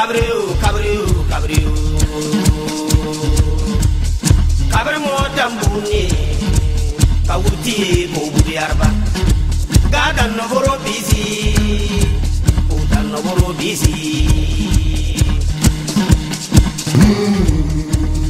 Kabrio, kabrio, kabrio. Cabreu mo tambuni, kawuti ko buriarba. Gada no boro bisi, puta no. Mm.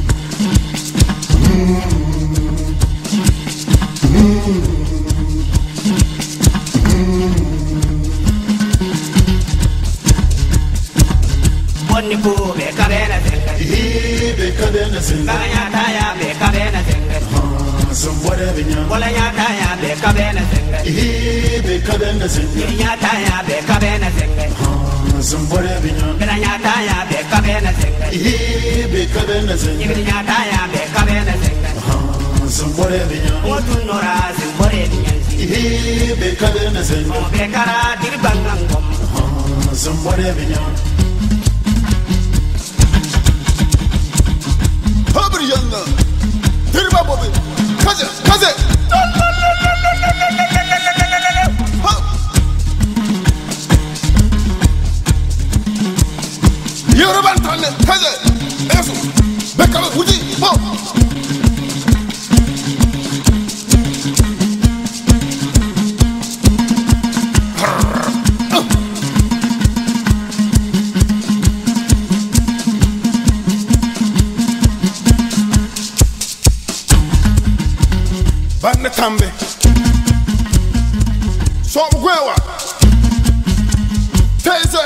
Bonni ko be kabena zenga. Ibe kadena singa Kanya taya be kabena zenga. Somebody binya Bola nya taya be kabena zenga. Ibe kadena singa Nya taya be kabena zenga. Somebody binya Bela nya taya be kabena zenga. Ibe kadena singa Ibiri nya taya be kabena zenga. Somebody binya Motu nora zimbore nyanzi. Ibe kadena singa Mo be kara dirbangangom. Somebody binya Habri yanga dirba bobe kaze kaze yoruba ntane kaze esu bekalo wuji bo tambe. So gwewa. Teze.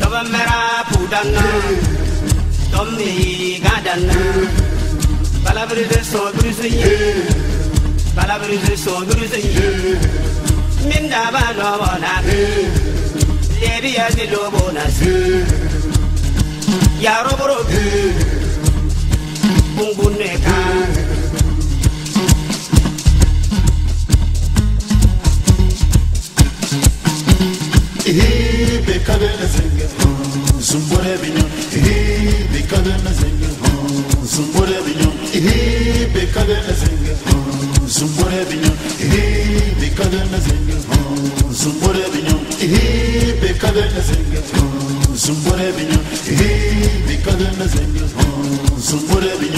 Doba mera pudanna. Dommi gadanna. Balabri de so brusuye. Balabri de so brusuye. Minda ba no bona. Lebi ya di lobo na si. Ya roboro. Bungunne ka. Ibe kadena singa Somebody binya Ibe kadena singa Somebody binya Ibe kadena singa Somebody binya Ibe kadena singa Somebody binya Ibe kadena singa Somebody binya Kadena singa Somebody binya